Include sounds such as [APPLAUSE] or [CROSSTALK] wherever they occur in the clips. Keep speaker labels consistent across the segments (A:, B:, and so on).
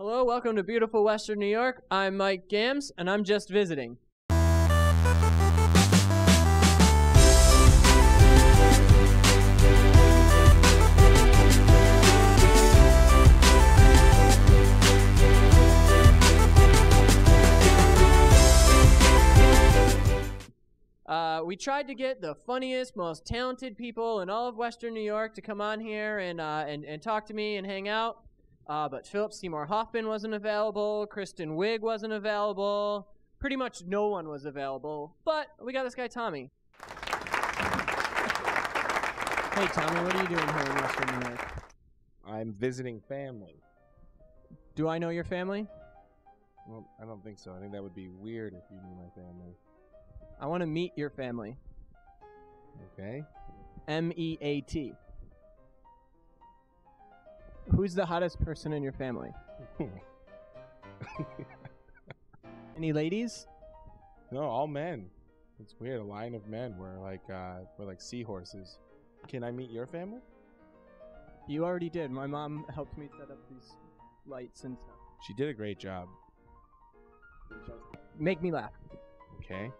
A: Hello, welcome to beautiful Western New York. I'm Mike Gamms, and I'm just visiting. Uh, we tried to get the funniest, most talented people in all of Western New York to come on here and uh, and, and talk to me and hang out. Uh, but Philip Seymour Hoffman wasn't available. Kristen Wiig wasn't available. Pretty much no one was available. But we got this guy Tommy. Hey Tommy, what are you doing here in Western New York?
B: I'm visiting family.
A: Do I know your family?
B: Well, I don't think so. I think that would be weird if you knew my family.
A: I want to meet your family.
B: Okay.
A: M E A T. Who's the hottest person in your family? [LAUGHS] Any ladies?
B: no, all men. It's weird. A line of men. We're like uh, we're like seahorses. Can I meet your family?
A: You already did. My mom helped me set up these lights and stuff.
B: She did a great job.
A: Make me laugh.
B: Okay.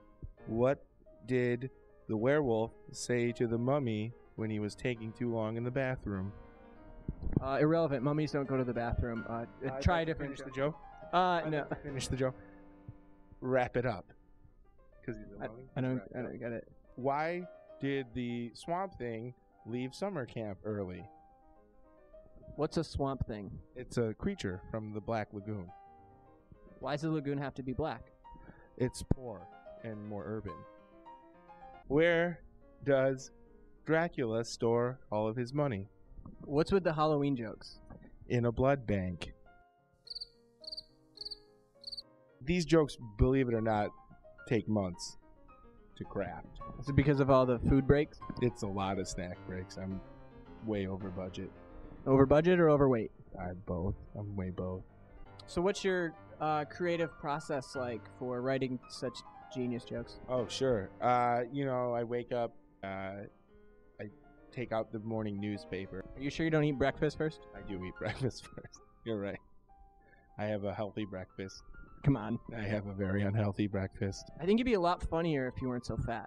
B: What did the werewolf say to the mummy when he was taking too long in the bathroom?
A: Uh, irrelevant. Mummies don't go to the bathroom. Uh, uh, try a different.
B: Finish the joke.
A: Uh, no.
B: Finish the joke. Wrap it up. Because he's a
A: I,
B: mummy.
A: I don't.
B: Wrap it
A: I
B: up.
A: don't get it.
B: Why did the swamp thing leave summer camp early?
A: What's a swamp thing?
B: It's a creature from the Black Lagoon.
A: Why does the lagoon have to be black?
B: It's poor and more urban. Where does Dracula store all of his money?
A: What's with the Halloween jokes?
B: In a blood bank. These jokes, believe it or not, take months to craft.
A: Is it because of all the food breaks?
B: It's a lot of snack breaks. I'm way over budget.
A: Over budget or overweight?
B: I both. I'm way both.
A: So, what's your uh, creative process like for writing such genius jokes?
B: Oh, sure. Uh, you know, I wake up, uh, take out the morning newspaper.
A: Are you sure you don't eat breakfast first?
B: I do eat [LAUGHS] breakfast first. You're right. I have a healthy breakfast.
A: Come on.
B: I have a very unhealthy breakfast.
A: I think you'd be a lot funnier if you weren't so fat.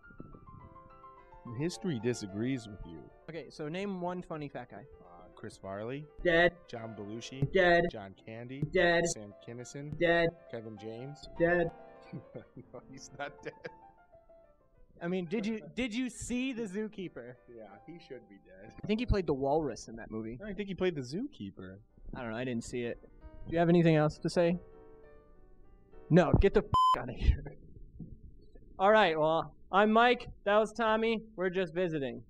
B: History disagrees with you.
A: Okay, so name one funny fat guy.
B: Uh, Chris Farley,
A: Dead.
B: John Belushi,
A: Dead.
B: John Candy,
A: Dead.
B: Sam Kinison,
A: Dead.
B: Kevin James.
A: Dead. [LAUGHS]
B: no, he's not dead.
A: I mean, did you [LAUGHS] did you see the zookeeper?
B: Yeah, he should be dead.
A: I think he played the walrus in that movie.
B: I think he played the zookeeper.
A: I don't know. I didn't see it. Do you have anything else to say? No, get the f- out of here. [LAUGHS] All right. Well, I'm Mike. That was Tommy. We're just visiting.